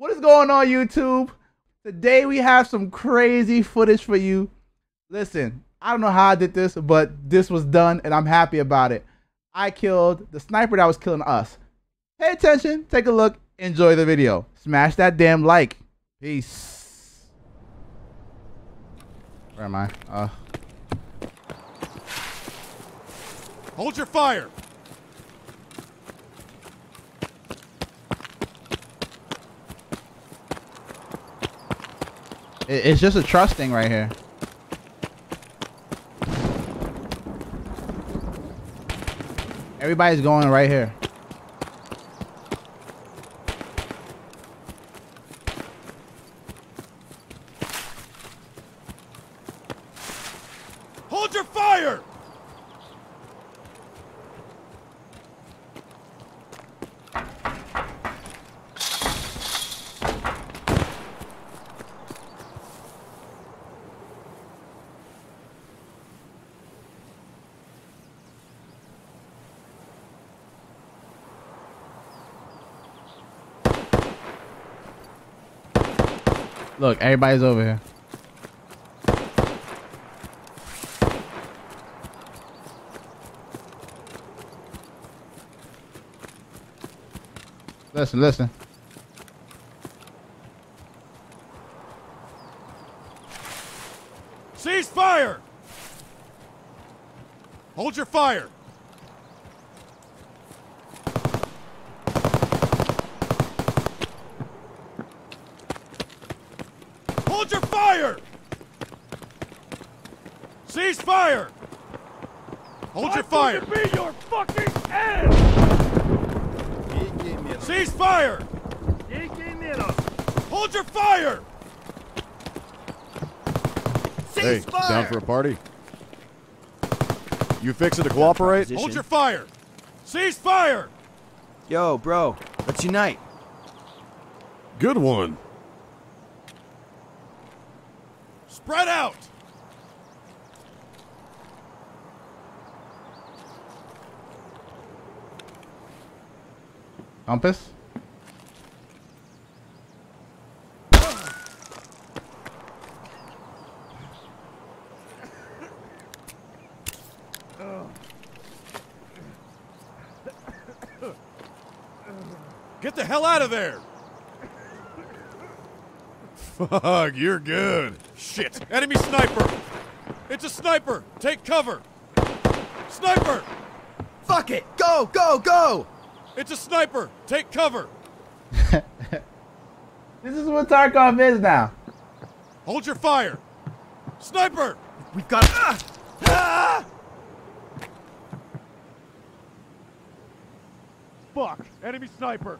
What is going on, YouTube? Today we have some crazy footage for you. Listen, I don't know how I did this, but this was done and I'm happy about it. I killed the sniper that was killing us. Pay attention, take a look, enjoy the video. Smash that damn like. Peace. Where am I? Uh, Hold your fire! It's just a trust thing right here. Everybody's going right here. Hold your fire! Look, everybody's over here. Listen, listen. Cease fire! Hold your fire! Hold your fire! Cease fire! Hold I your fire! be your fucking end! Cease fire! Hold your fire! Cease hey, fire! down for a party? You fixin' to cooperate? Hold your fire! Cease fire! Yo, bro, let's unite. Good one. Spread out! Compass? Get the hell out of there! Fuck, you're good. Shit! Enemy sniper! It's a sniper! Take cover! Sniper! Fuck it! Go, go, go! It's a sniper! Take cover! This is what Tarkov is now. Hold your fire! Sniper! We've got. Ah! Ah! Fuck! Enemy sniper!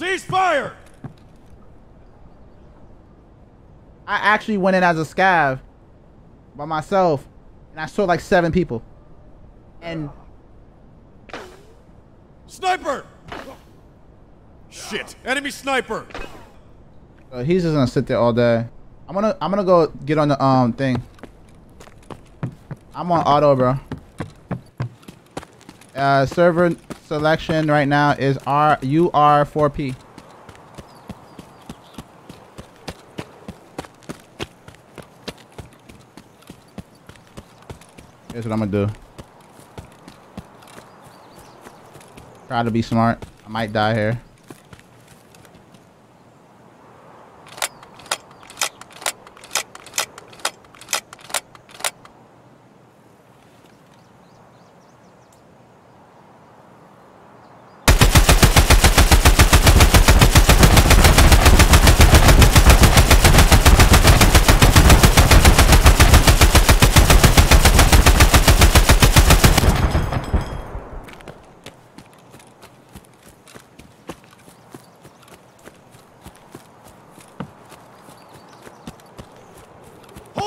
Cease fire! I actually went in as a scav by myself, and I saw like seven people. And Sniper! Shit! Enemy sniper! uh, he's just gonna sit there all day. I'm gonna I'm gonna go get on the um thing. I'm on auto, bro. Uh, server selection right now is R UR4P. Here's what I'm gonna do. Try to be smart. I might die here.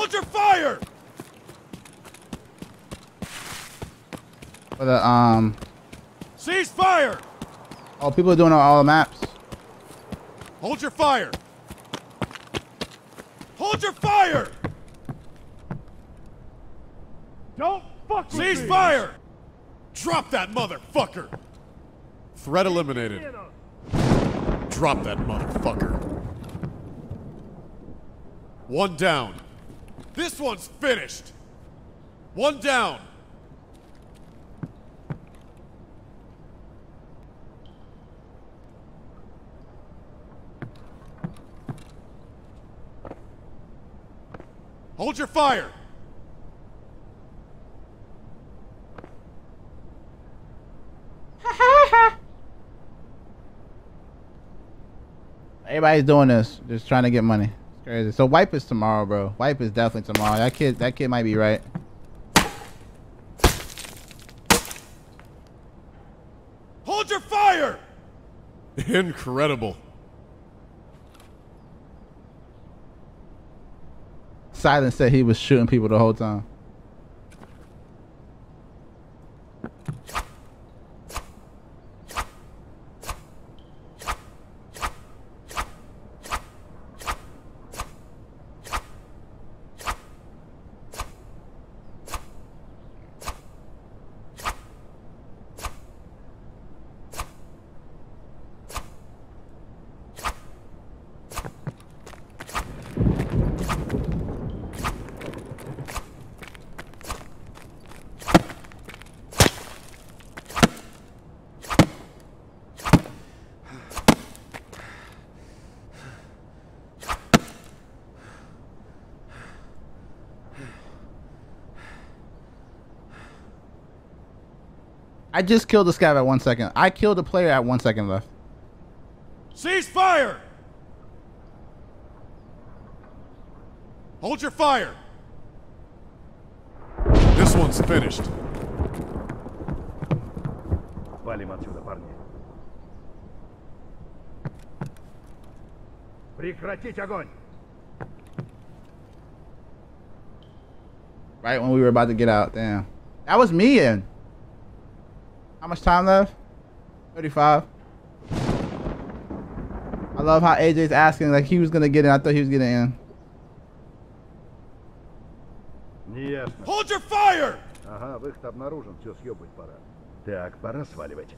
Hold your fire! For the um Cease fire! oh people are doing all the maps. Hold your fire! Hold your fire! Don't fuck with Cease me! fire! Drop that motherfucker! Threat eliminated. Drop that motherfucker. One down. This one's finished. One down. Hold your fire. Everybody's doing this, just trying to get money. It's crazy. So wipe is tomorrow, bro. Wipe is definitely tomorrow. That kid, that kid might be right. Hold your fire. Incredible. Silence said he was shooting people the whole time. I just killed this guy at one second. I killed the player at one second left. Cease fire. Hold your fire. This one's finished. Валим отсюда, парни. Прекратить огонь! Right when we were about to get out. Damn. That was me in. How much time left? 35. I love how AJ's asking like he was gonna get in. I thought he was getting in. Неясно. Hold your fire. Ага, выход обнаружен, все, съебать пора. Так, пора сваливать.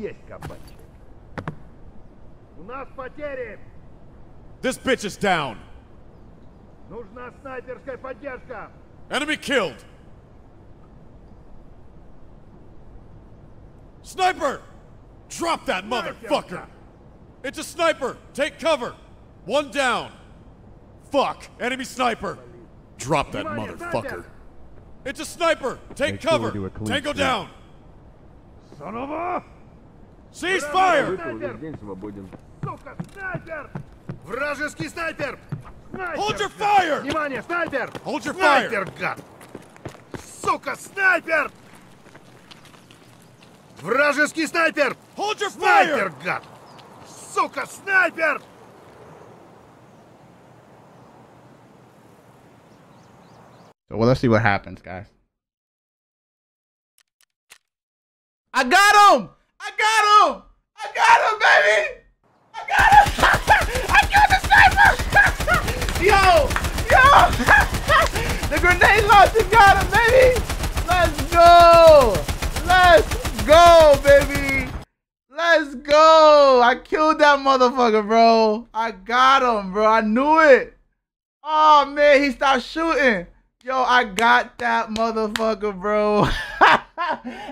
Есть кабанчик. У нас потери! This bitch is down. Нужна снайперская поддержка! Enemy killed. Sniper! Drop that motherfucker! It's a sniper! Take cover! One down! Fuck! Enemy sniper! Drop that Внимание, motherfucker. снайпер! It's a sniper! Take Make sure we cover! do a clean Tango sweep. down! Снова! Cease fire! Снайпер! Сука, снайпер! Вражеский снайпер! Снайпер! Hold your fire! Внимание, снайпер! Hold your снайпер, fire! гад! Сука, снайпер! Вражеский снайпер! Hold your Снайпер, fire! гад! Сука, снайпер! So well, let's see what happens, guys. I got him! I got him! I got him, baby! I got him! I killed the sniper! yo! Yo! the grenade launcher got him, baby! Let's go! Let's go, baby! Let's go! I killed that motherfucker, bro. I got him, bro. I knew it. Oh man, he stopped shooting. Yo, I got that motherfucker, bro.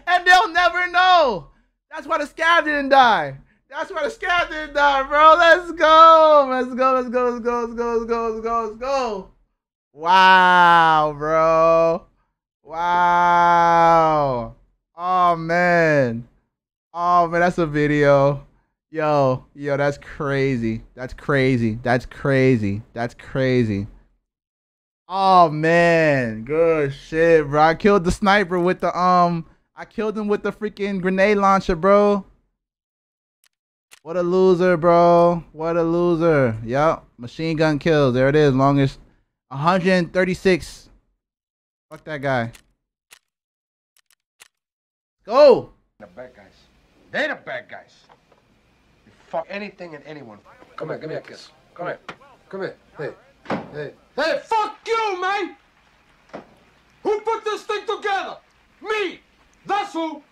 and they'll never know. That's why the scav didn't die. That's why the scav didn't die, bro. Let's go. Let's go. Let's go. Let's go. Let's go. Let's go. Let's go. Let's go. Wow, bro. Wow. Oh man. Oh man, that's a video. Yo, yo, that's crazy. That's crazy. That's crazy. That's crazy. Oh man, good shit, bro. I killed the sniper with the um. I killed him with the freaking grenade launcher, bro. What a loser, bro. What a loser. Yup. Machine gun kills. There it is. Longest 136. Fuck that guy. Go. The bad guys. They're the bad guys. You fuck anything and anyone. Come here, give me a kiss. Come here. Come here. Hey. Hey. Hey, fuck you, man! Who put this thing together? Me! That's who!